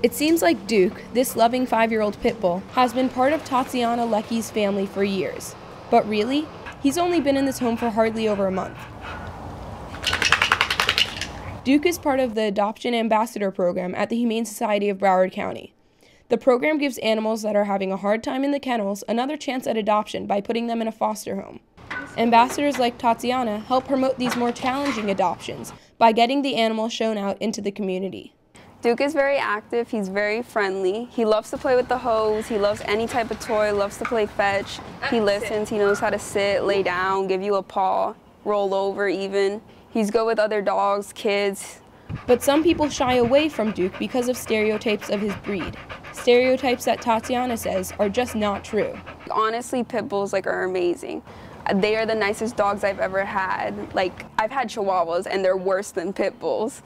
It seems like Duke, this loving five year old pit bull, has been part of Tatiana Lecky's family for years. But really, he's only been in this home for hardly over a month. Duke is part of the Adoption Ambassador Program at the Humane Society of Broward County. The program gives animals that are having a hard time in the kennels another chance at adoption by putting them in a foster home. Ambassadors like Tatiana help promote these more challenging adoptions by getting the animal shown out into the community. Duke is very active, he's very friendly. He loves to play with the hose, he loves any type of toy, loves to play fetch. He listens, he knows how to sit, lay down, give you a paw, roll over even. He's good with other dogs, kids. But some people shy away from Duke because of stereotypes of his breed. Stereotypes that Tatiana says are just not true. Honestly, pit bulls like are amazing. They are the nicest dogs I've ever had. Like, I've had chihuahuas and they're worse than pit bulls.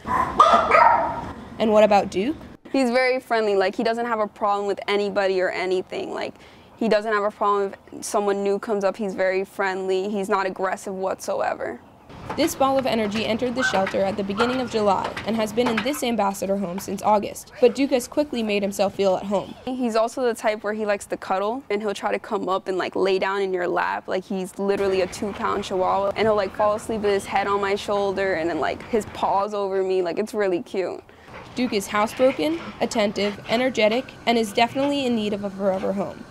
And what about Duke? He's very friendly. Like, he doesn't have a problem with anybody or anything. Like, he doesn't have a problem if someone new comes up. He's very friendly. He's not aggressive whatsoever. This ball of energy entered the shelter at the beginning of July and has been in this ambassador home since August, but Duke has quickly made himself feel at home. He's also the type where he likes to cuddle and he'll try to come up and like lay down in your lap like he's literally a two pound chihuahua and he'll like fall asleep with his head on my shoulder and then like his paws over me like it's really cute. Duke is housebroken, attentive, energetic, and is definitely in need of a forever home.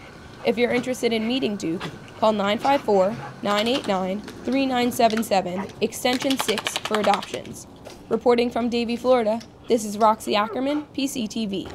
If you're interested in meeting Duke, call 954 989 3977, extension 6 for adoptions. Reporting from Davie, Florida, this is Roxy Ackerman, PCTV.